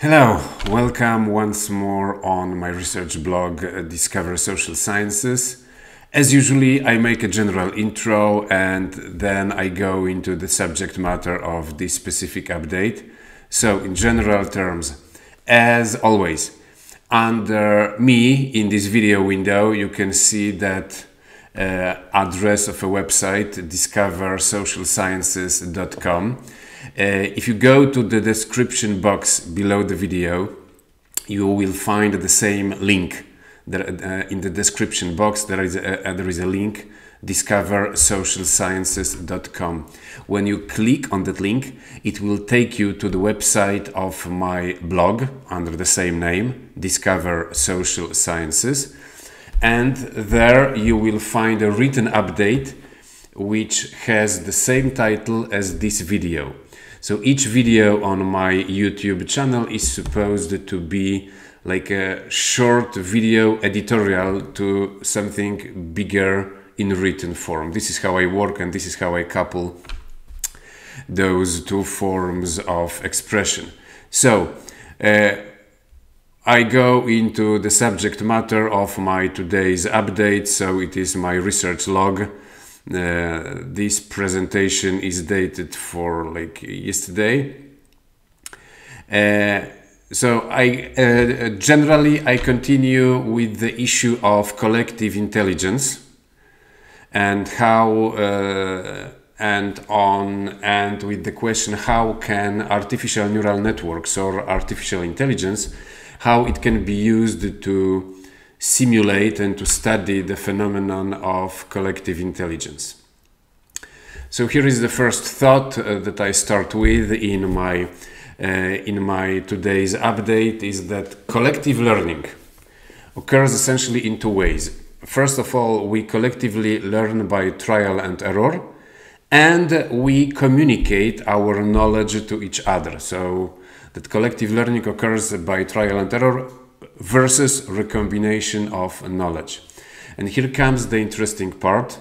Hello, welcome once more on my research blog uh, Discover Social Sciences. As usually, I make a general intro and then I go into the subject matter of this specific update. So, in general terms, as always, under me in this video window, you can see that uh, address of a website discoversocialsciences.com if you go to the description box below the video, you will find the same link. Uh, in the description box, there is a, uh, there is a link discoversocialsciences.com. When you click on that link, it will take you to the website of my blog under the same name, Discover Social Sciences. And there you will find a written update which has the same title as this video. So each video on my YouTube channel is supposed to be like a short video editorial to something bigger in written form. This is how I work and this is how I couple those two forms of expression. So, uh, I go into the subject matter of my today's update. So it is my research log uh, this presentation is dated for like yesterday. Uh, so I uh, generally I continue with the issue of collective intelligence and how uh, and on and with the question how can artificial neural networks or artificial intelligence how it can be used to simulate and to study the phenomenon of collective intelligence. So here is the first thought uh, that I start with in my uh, in my today's update is that collective learning occurs essentially in two ways. First of all, we collectively learn by trial and error, and we communicate our knowledge to each other. So that collective learning occurs by trial and error versus recombination of knowledge. And here comes the interesting part.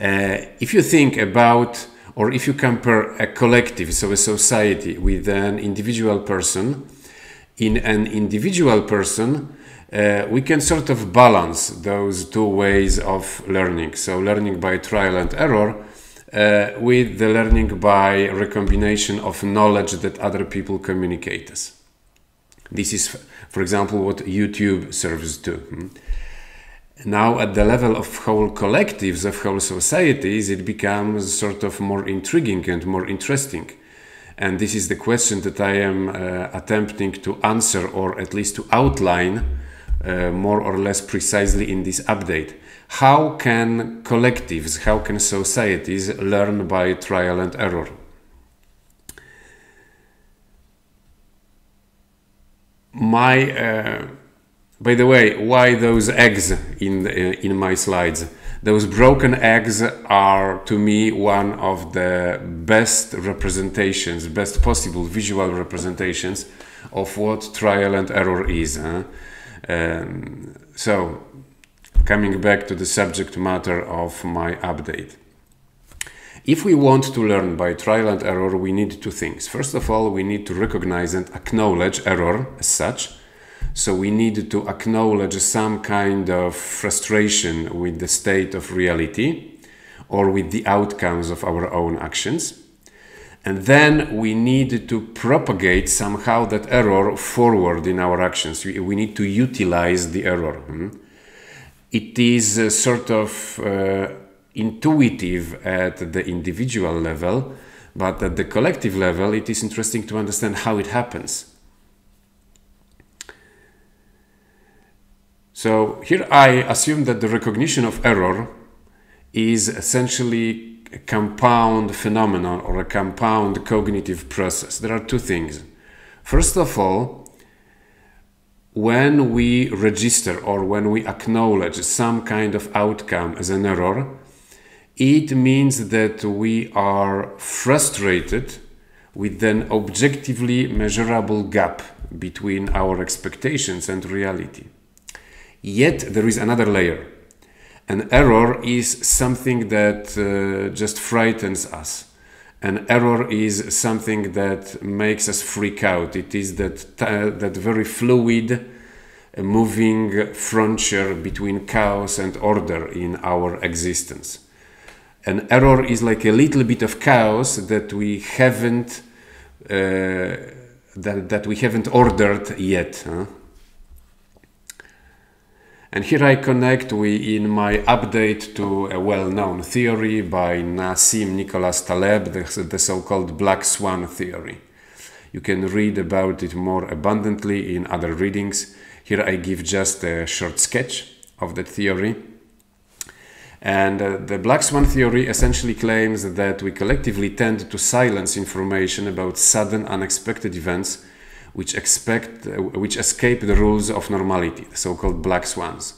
Uh, if you think about or if you compare a collective, so a society, with an individual person, in an individual person, uh, we can sort of balance those two ways of learning. So, learning by trial and error uh, with the learning by recombination of knowledge that other people communicate us. This is, for example, what YouTube serves to. Now, at the level of whole collectives, of whole societies, it becomes sort of more intriguing and more interesting. And this is the question that I am uh, attempting to answer or at least to outline uh, more or less precisely in this update. How can collectives, how can societies learn by trial and error? My uh, by the way why those eggs in uh, in my slides those broken eggs are to me one of the best representations best possible visual representations of what trial and error is huh? um, so coming back to the subject matter of my update if we want to learn by trial and error, we need two things. First of all, we need to recognize and acknowledge error as such. So we need to acknowledge some kind of frustration with the state of reality or with the outcomes of our own actions. And then we need to propagate somehow that error forward in our actions. We, need to utilize the error. Hmm? It is a sort of uh, intuitive at the individual level, but at the collective level, it is interesting to understand how it happens. So here I assume that the recognition of error is essentially a compound phenomenon or a compound cognitive process. There are two things. First of all, when we register or when we acknowledge some kind of outcome as an error, it means that we are frustrated with an objectively measurable gap between our expectations and reality. Yet there is another layer. An error is something that uh, just frightens us. An error is something that makes us freak out. It is that, uh, that very fluid, uh, moving frontier between chaos and order in our existence. An error is like a little bit of chaos that we haven't uh, that, that we haven't ordered yet. Huh? And here I connect we in my update to a well-known theory by Nassim Nicholas Taleb, the, the so-called Black Swan theory. You can read about it more abundantly in other readings. Here I give just a short sketch of that theory. And uh, the Black Swan theory essentially claims that we collectively tend to silence information about sudden unexpected events which, expect, uh, which escape the rules of normality, the so-called black swans.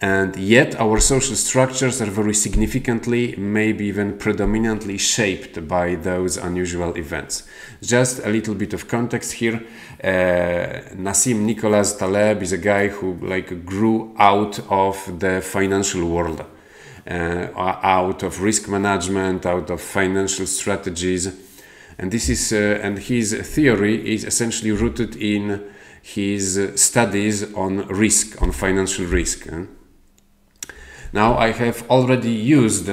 And yet our social structures are very significantly, maybe even predominantly shaped by those unusual events. Just a little bit of context here. Uh, Nassim Nicholas Taleb is a guy who like grew out of the financial world, uh, out of risk management, out of financial strategies and this is uh, and his theory is essentially rooted in his studies on risk, on financial risk. Now I have already used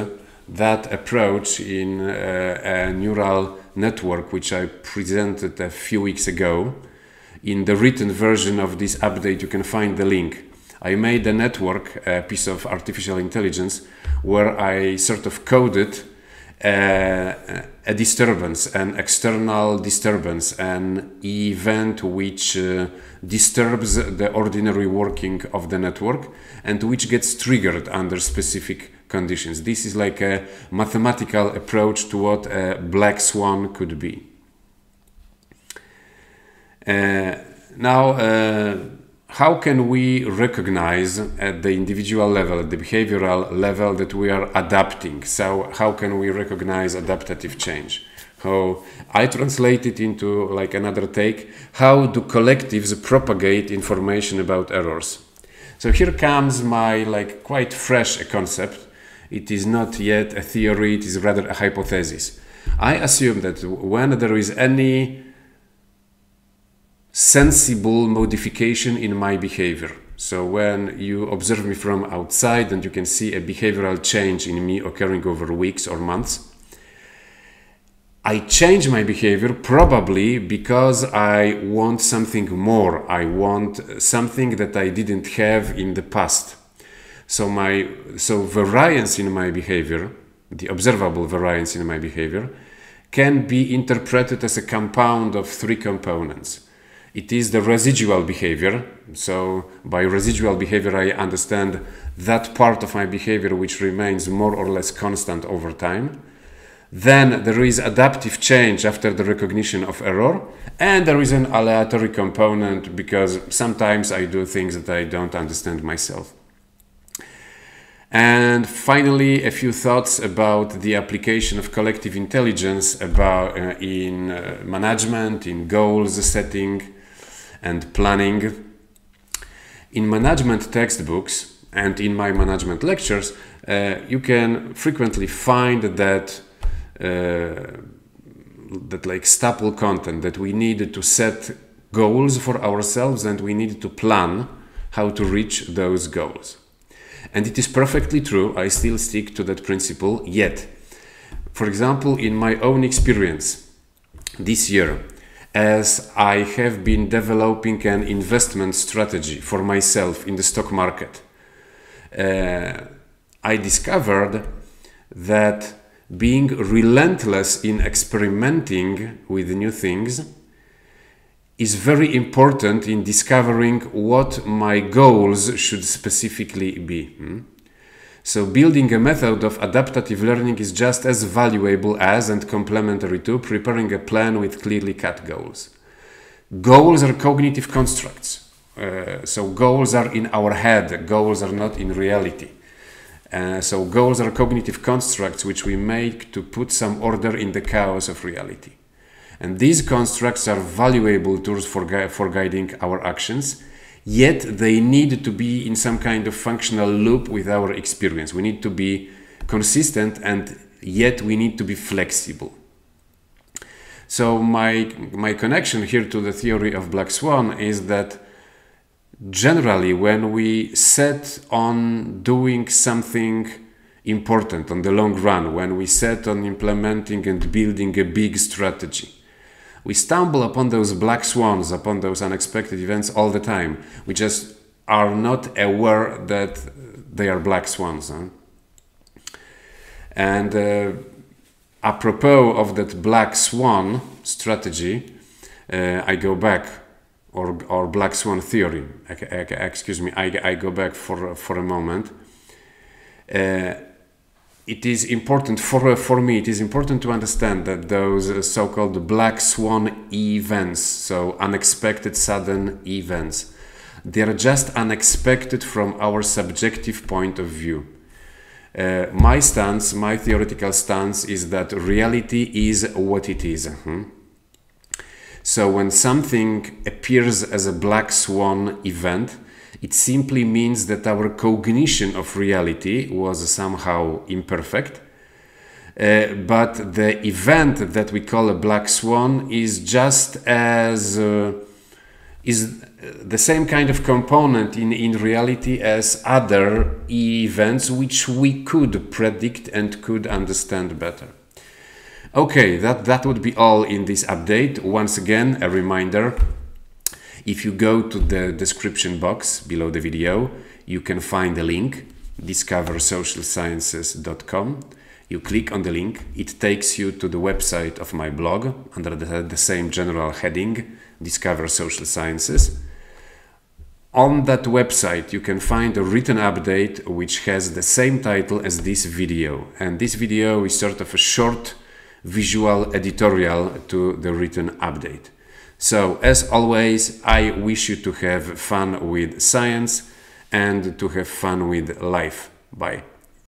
that approach in uh, a neural network which I presented a few weeks ago. In the written version of this update you can find the link. I made a network, a piece of artificial intelligence, where I sort of coded uh, a disturbance, an external disturbance, an event which uh, disturbs the ordinary working of the network and which gets triggered under specific conditions. This is like a mathematical approach to what a black swan could be. Uh, now, how can we recognize at the individual level, at the behavioral level, that we are adapting? So, how can we recognize adaptative change? How I translate it into like another take. How do collectives propagate information about errors? So here comes my like quite fresh concept. It is not yet a theory. It is rather a hypothesis. I assume that when there is any sensible modification in my behavior. So when you observe me from outside and you can see a behavioral change in me occurring over weeks or months, I change my behavior probably because I want something more. I want something that I didn't have in the past. So my so variance in my behavior, the observable variance in my behavior, can be interpreted as a compound of three components it is the residual behavior. So by residual behavior, I understand that part of my behavior which remains more or less constant over time. Then there is adaptive change after the recognition of error. And there is an aleatory component because sometimes I do things that I don't understand myself. And finally, a few thoughts about the application of collective intelligence about uh, in uh, management, in goals setting, and planning. In management textbooks and in my management lectures, uh, you can frequently find that uh, that like staple content that we need to set goals for ourselves and we need to plan how to reach those goals. And it is perfectly true, I still stick to that principle yet. For example, in my own experience this year, as I have been developing an investment strategy for myself in the stock market. Uh, I discovered that being relentless in experimenting with new things is very important in discovering what my goals should specifically be. Hmm? So building a method of adaptive learning is just as valuable as and complementary to preparing a plan with clearly cut goals. Goals are cognitive constructs. Uh, so goals are in our head, goals are not in reality. Uh, so goals are cognitive constructs which we make to put some order in the chaos of reality. And these constructs are valuable tools for, gui for guiding our actions yet they need to be in some kind of functional loop with our experience. We need to be consistent and yet we need to be flexible. So my my connection here to the theory of black swan is that generally when we set on doing something important on the long run, when we set on implementing and building a big strategy, we stumble upon those black swans, upon those unexpected events all the time. We just are not aware that they are black swans. Huh? And uh, apropos of that black swan strategy, uh, I go back, or, or black swan theory, excuse me, I, I go back for, for a moment. Uh, it is important for, for me, it is important to understand that those so called black swan events, so unexpected sudden events, they are just unexpected from our subjective point of view. Uh, my stance, my theoretical stance is that reality is what it is. Hmm? So when something appears as a black swan event, it simply means that our cognition of reality was somehow imperfect. Uh, but the event that we call a black swan is just as uh, is the same kind of component in, in reality as other events which we could predict and could understand better. Okay, that, that would be all in this update. Once again, a reminder, if you go to the description box below the video, you can find a link, discoversocialsciences.com. You click on the link, it takes you to the website of my blog under the, the same general heading, Discover Social Sciences. On that website, you can find a written update which has the same title as this video. And this video is sort of a short visual editorial to the written update. So, as always, I wish you to have fun with science and to have fun with life. Bye.